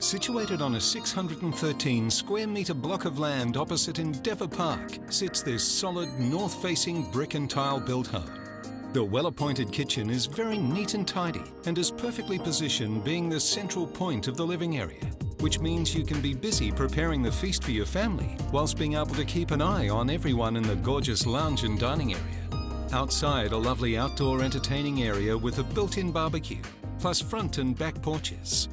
Situated on a 613 square metre block of land opposite Endeavour Park sits this solid north-facing brick and tile built home. The well-appointed kitchen is very neat and tidy and is perfectly positioned being the central point of the living area, which means you can be busy preparing the feast for your family whilst being able to keep an eye on everyone in the gorgeous lounge and dining area. Outside, a lovely outdoor entertaining area with a built-in barbecue, plus front and back porches.